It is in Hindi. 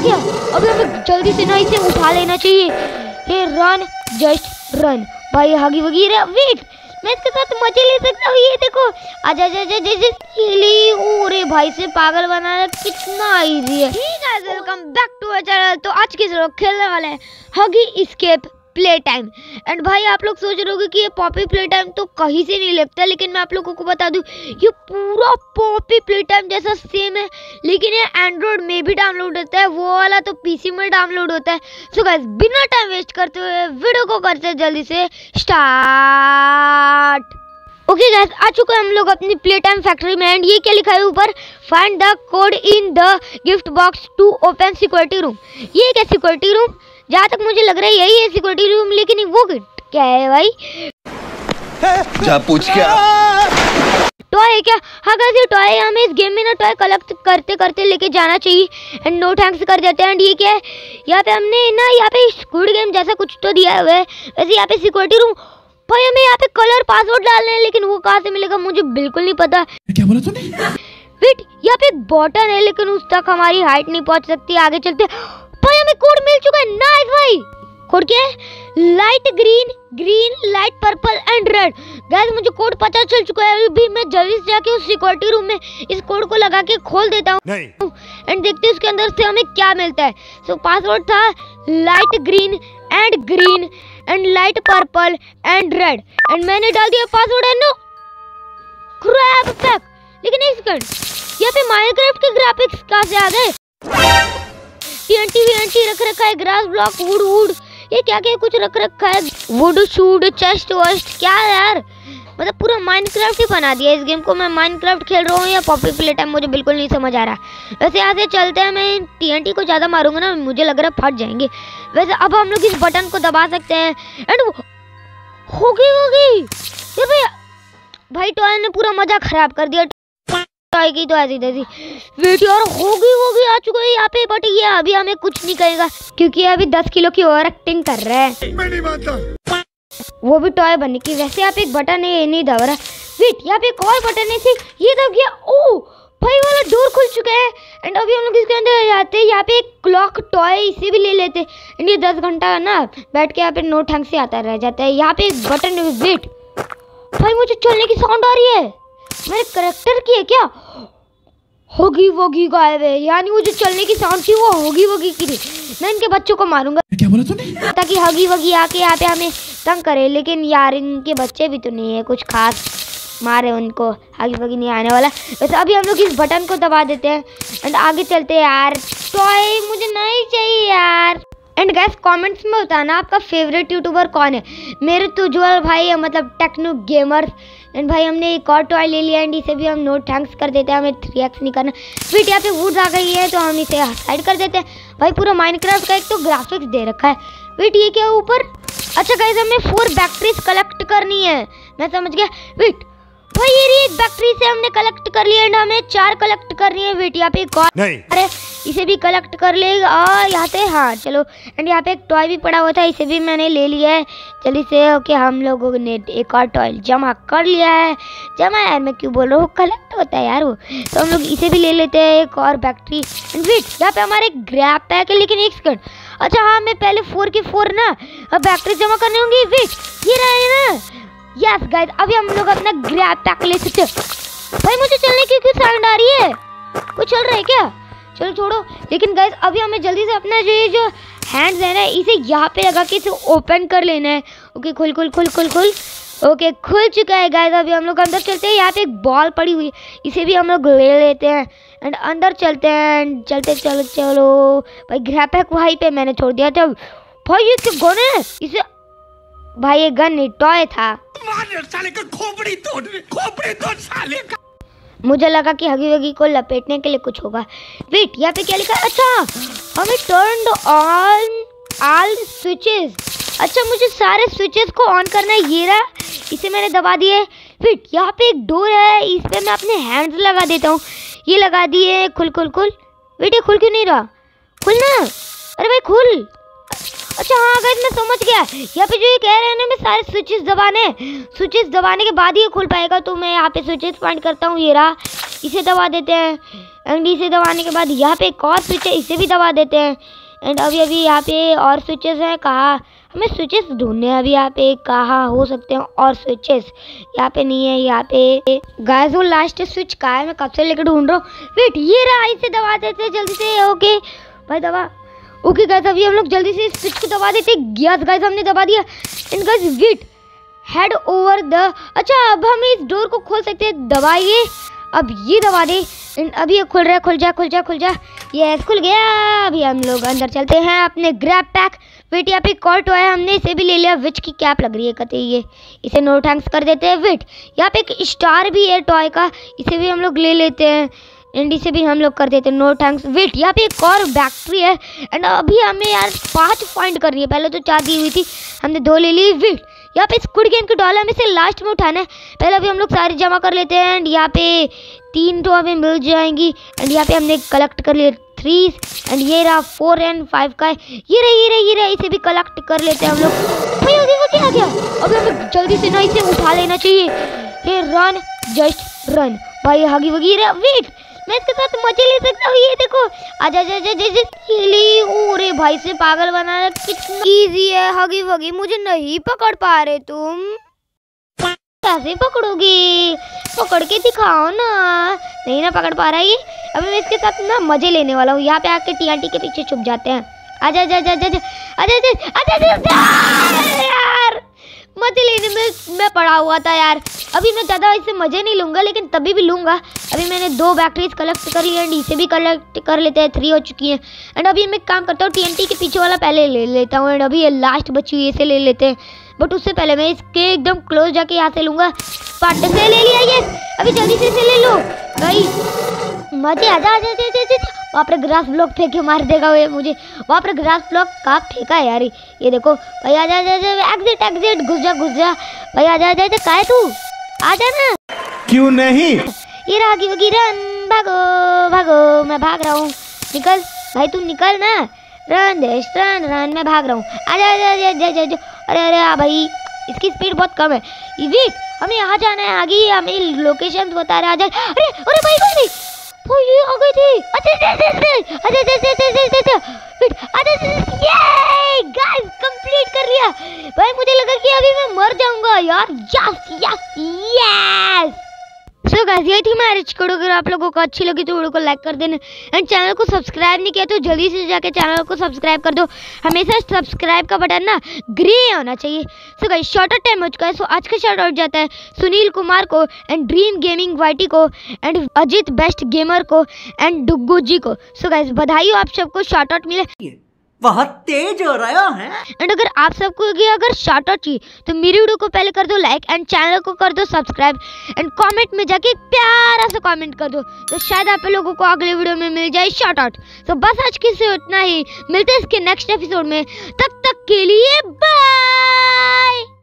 आ गया। अभी हमें जल्दी से ना इसे उठा लेना चाहिए। Hey run, just run. भाई हागी वगैरह वेट मैं इसके साथ मज़े ले सकता हूँ, ये देखो। आजा आजा आजा आजा खेली ओरे भाई से पागल बनाना कितना इजी है। ठीक है welcome back to our channel तो आज के ज़रूर खेलने वाले हैं हगी स्केप प्ले टाइम एंड भाई, आप लोग सोच रहे हो कि ये पॉपी प्ले टाइम तो कहीं से नहीं लगता लेकिन मैं आप लोगों को बता दूँ, ये पूरा पॉपी प्ले टाइम जैसा सेम है। लेकिन ये एंड्रॉयड में भी डाउनलोड होता है, वो वाला तो पीसी में डाउनलोड होता है। सो गैस बिना टाइम वेस्ट करते हुए वीडियो को करते जल्दी से स्टार्ट ओके गाइस आ चुके हैं हम लोग अपनी प्ले टाइम फैक्ट्री में एंड ये क्या लिखा है ऊपर? Find the code in the gift box to open security room ये क्या सिक्योरिटी रूम जहाँ तक मुझे लग रहा है यही है सिक्योरिटी रूम लेकिन वो क्या है भाई? जा पूछ क्या? टॉय है क्या? हाँ गाइस ये टॉय है। हमें इस गेम में ना टॉय कलेक्ट करते करते लेके जाना चाहिए। एंड नो थैंक्स कर देते हैं। एंड ये क्या है? यहाँ पे हमने ना यहाँ पे स्कूड गेम जैसा कुछ तो दिया हुआ है। वैसे यहाँ पे सिक्योरिटी रूम भाई हमें यहाँ पे कलर पासवर्ड डालने हैं लेकिन वो कहाँ से मिलेगा मुझे बिल्कुल नहीं पता। क्या बोला तूने? वेट यहाँ पे एक बॉटन है लेकिन उस तक हमारी हाइट नहीं पहुँच सकती आगे चलते। भाई हमें कोड मिल चुका है। नाइस भाई। कोड क्या है? Light green green light purple and red guys मुझे कोड पता चल चुका है। अभी मैं जल्दी से जाके उस सिक्योरिटी रूम में इस कोड को लगा के खोल देता हूँ। एंड देखते हैं उसके अंदर से हमें क्या मिलता है। सो so, पासवर्ड था light green and green and light purple and red and मैंने डाल दिया पासवर्ड है नो क्रैप पैक लेकिन एक सेकंड यहाँ पे माइनक्राफ्ट के ग्राफिक्स कहाँ से आ गए टीएनटी वीएनटी रख रखा है ग्रास ब्लॉक वुड वुड ये क्या क्या कुछ रख रखा है? वुड शूड चेस्ट वस्ट क्या यार? मतलब पूरा माइनक्राफ्ट ही बना दिया इस गेम को। मैं माइनक्राफ्ट खेल रहा हूँ या पॉपी प्ले टाइम मुझे बिल्कुल नहीं समझ आ रहा। वैसे यहाँ से चलते हैं, मैं टीएनटी को ज़्यादा मारूँगा ना, मुझे लग रहा है फट जाएँगे। वैसे अब हम लोग इस बटन को दबा सकते हैं। एंड होगी होगी। भाई टॉय ने पूरा मज़ा खराब कर दिया। आएगी तो ऐसी तैसी। वेट यार, होगी होगी, आ चुका है यहाँ पे बट ये अभी हमें कुछ नहीं कहेगा, क्योंकि अभी दस किलो की ओवर एक्टिंग कर रहा है। मैं नहीं मानता वो भी टॉय बनने की। वैसे यहाँ पे एक बटन है, ये नहीं दब रहा। वेट यहाँ पे एक और बटन है सी ये दब गया। ओ भाई वाला डोर खुल चुका है। एंड अभी हम लोग इसके अंदर जाते हैं, यहाँ पे एक क्लॉक टॉय इसे भी ले लेते एंड ये दस घंटा ना, बैठ के यहाँ पे नो ढंग से आता रह जाता है। यहाँ पे एक बटन वेट भाई मुझे चलने की साउंड आ रही है। मेरे करेक्टर की है क्या? होगी वोगी गायब है। यानी वो जो चलने की साउंड थी वो होगी वोगी की थी। मैं इनके बच्चों को मारूँगा। क्या बोला तूने? ताकि हगी वगी आके यहाँ पे हमें तंग करे। लेकिन यार इनके बच्चे भी तो नहीं है। कुछ खास मारे उनको। हगी वगी नहीं आने वाला। वैसे अभी हम लोग इस बटन को दबा देते हैं। एंड आगे चलते हैं यार। टॉय मुझे नहीं चाहिए यार। एंड गैस कमेंट्स में बताना आपका फेवरेट यूट्यूबर कौन है। मेरे तो उज्जवल भाई है मतलब टेक्नो गेमर्स एंड भाई, हमने एक और टॉय ले लिया एंड इसे भी हम नो थैंक्स कर देते हैं, हमें थ्री एक्स नहीं करना। फिर यहाँ पे वुड आ गई है तो हम इसे साइड कर देते हैं। भाई, पूरा माइनक्राफ्ट का एक तो ग्राफिक्स दे रखा है। वेट ये क्या ऊपर? अच्छा गाइस हमें फोर बैटरीज कलेक्ट करनी है। मैं समझ गया। वेट भाई ये रही एक बैटरी से हमने कलेक्ट कर लिया एंड हमें चार कलेक्ट करनी है वेट यहाँ पे एक और नहीं। अरे इसे भी कलेक्ट कर ले। आ यहाँ पे हाँ चलो। एंड यहाँ पे एक टॉय भी पड़ा हुआ था इसे भी मैंने ले लिया है। चलिए से ओके हम लोगों ने एक और टॉय जमा कर लिया है। जमा यार मैं क्यों बोल रहा हूँ? कलेक्ट होता है यार वो। तो हम लोग इसे भी ले लेते हैं एक और बैटरी एंड वेट यहाँ पे हमारे ग्रैप पैक है लेकिन एक सेकंड अच्छा हाँ मैं पहले फोर की फोर ना बैटरी जमा करनी होंगी। वेट ये रहे ना। यस गाइस अभी हम लोग अपना ग्रैब पैक ले सकते हैं। भाई, मुझे चलने की क्यों साउंड आ रही है? कुछ चल रहा है क्या? चलो छोड़ो। लेकिन गाइस अभी हमें जल्दी से अपना जो ये जो हैंड्स है ना, इसे यहाँ पे लगा के इसे ओपन कर लेना है। ओके खुल खुल खुल खुल खुल। ओके खुल चुका है गाइस अभी हम लोग अंदर चलते हैं। यहाँ पे एक बॉल पड़ी हुई है। इसे भी हम लोग ले लेते हैं। एंड अंदर चलते हैं चलते, चलो चलो। भाई ग्रैब पैक वहीं पे मैंने छोड़ दिया था। भाई, ये क्या गन इसे भाई ये गन टॉय था। साले का खोपड़ी तोड़ खोपड़ी तोड़ साले का। मुझे लगा कि हगी वगी को लपेटने के लिए कुछ होगा। वेट यहाँ पे क्या लिखा है? अच्छा हमें टर्न ऑन ऑल स्विचेस अच्छा मुझे सारे स्विचेस को ऑन करना है ये रहा। इसे मैंने दबा दिए। वेट यहाँ पे एक डोर है इस पर मैं अपने हैंड्स लगा देता हूँ। ये लगा दिए खुल खुल खुल। वेट ये खुल क्यों नहीं रहा? खुल ना। अरे भाई खुल। अच्छा हाँ गाइस मैं समझ गया। यहाँ पे जो ये कह रहे हैं ना, मैं सारे स्विचेस दबाने स्विचेस दबाने के बाद ही खुल पाएगा तो मैं यहाँ पे स्विचेस फाइंड करता हूँ, ये रहा। इसे दबा देते हैं। एंड इसे दबाने के बाद यहाँ पे एक और स्विच है, इसे भी दबा देते हैं। एंड अभी अभी यहाँ पे और स्विचेस हैं, कहाँ? हमें स्विचेस ढूँढने हैं अभी यहाँ पे, कहाँ? हो सकते हैं और स्विचेस यहाँ पे नहीं है, यहाँ पे। गाइस वो लास्ट स्विच कहाँ है? मैं कब से लेकर ढूंढ रहा हूँ? वेट ये रहा, इसे दबा देते हैं जल्दी से ओके भाई, दबा। ओके गाइस अभी हम लोग जल्दी से स्विच को दबा देते यस गाइस हमने दबा दिया। And guys wait head over the अच्छा अब हम इस डोर को खोल सकते हैं। दबाइए। अब ये दबा दे। अभी ये खुल रहा है, खुल जा खुल जा खुल जा। ये खुल गया। अभी हम लोग अंदर चलते हैं अपने ग्रैब पैक वेट यहाँ पे कॉल टॉय हमने, इसे भी ले लिया। विच की कैप लग रही है कते ये। इसे नो थैंक्स कर देते हैं। वेट यहाँ पे एक स्टार भी है टॉय का। इसे भी हम लोग ले लेते हैं। एंड इसे भी हम लोग कर देते नो थैंक्स वेट यहाँ पे एक और बैक्ट्री है एंड अभी हमें यार पाँच पॉइंट करनी है। पहले तो चार दी हुई थी, हमने दो ले ली वेट यहाँ पे स्क्विड गेम के डॉलर हमें से लास्ट में उठाना है। पहले अभी हम लोग सारे जमा कर लेते हैं एंड यहाँ पे तीन तो हमें मिल जाएँगी एंड यहाँ पे हमने कलेक्ट कर लिए थ्री एंड ये रहा फोर एंड फाइव का है। ये रहा ये रहा ये रहा, इसे भी कलेक्ट कर लेते हैं हम लोग। भाई देखो क्या गया? अभी हमें जल्दी से ना इसे उठा लेना चाहिए। रन जस्ट रन भाई हगी वगी रहा वेट मैं इसके साथ मज़े ले सकता हूँ ये देखो अच्छा अच्छा अच्छा हिली ओरे भाई से पागल बनाना कितना इजी है हगी वगी मुझे नहीं पकड़ पा रहे तुम कैसे पकड़ोगी पकड़ के दिखाओ ना नहीं ना पकड़ पा रहा ये अभी मैं इसके साथ ना मज़े लेने वाला हूँ यहाँ पे आके टी आंटी के पीछे छुप जाते हैं आजा आजा आजा आजा आजा आजा आजा यार मज़े लेने में मैं पड़ा हुआ था यार अभी मैं ज़्यादा इससे मज़े नहीं लूँगा, लेकिन तभी भी लूँगा। अभी मैंने दो बैटरीज कलेक्ट कर ली एंड इसे भी कलेक्ट कर लेते हैं थ्री हो चुकी हैं। एंड अभी मैं काम करता हूँ टीएनटी के पीछे वाला पहले ले लेता हूँ एंड अभी ये लास्ट बची हुई इसे ले लेते हैं। बट उससे पहले मैं इसके एकदम क्लोज जाके यहाँ से लूँगा। पार्ट से ले लिया ये अभी जल्दी से इसे ले लो। भाई, मज़े आ जा वहाँ पर ग्रास ब्लॉक फेंके मार देगा वो मुझे। वहाँ पर ग्रास ब्लॉक कहाँ फेंका है यार ये। देखो, भाई आ जा एग्जिट एग्जिट घुस जा घुस जा। भाई आ जा जा का है तू? आ जा ना क्यों नहीं ये रागी वगी रन भागो भागो मैं भाग रहा हूँ निकल भाई तू निकल ना रन देश रन रन मैं भाग रहा हूँ अरे अरे आ भाई इसकी स्पीड बहुत कम है वेट हमें यहाँ जाना है आगे हमें लोकेशन बता रहे जा अरे अरे भाई भाई ओ ये आ गई थी अच्छा अच्छा अच्छा अच्छा अच्छा अच्छा अच्छा अच्छा वेट अच्छा ये गाइस कंप्लीट कर लिया भाई मुझे लगा मर जाऊँगा यार। Yes yes yes so guys ये थी हमारी चिकड़ो अगर आप लोगों को अच्छी लगी तो वीडियो को लाइक कर देना। एंड चैनल को सब्सक्राइब नहीं किया तो जल्दी से जाके चैनल को सब्सक्राइब कर दो। हमेशा सब्सक्राइब का बटन ना ग्रे होना चाहिए। So guys short out time हो चुका है सो आज का शॉर्ट आउट जाता है सुनील कुमार को एंड ड्रीम गेमिंग वाइटी को एंड अजित बेस्ट गेमर को एंड डुग्गू जी को। सो गाइस बधाई हो आप सबको शॉर्ट आउट मिले। बहुत तेज हो रहा है एंड अगर आप सबको अगर शॉर्ट आउट चाहिए तो मेरी वीडियो को पहले कर दो लाइक एंड चैनल को कर दो सब्सक्राइब एंड कमेंट में जाके प्यारा सा कमेंट कर दो। तो शायद आप लोगों को अगले वीडियो में मिल जाए शॉर्ट आउट तो बस आज के से उतना ही। मिलते हैं इसके नेक्स्ट एपिसोड में। तब तक के लिए बाय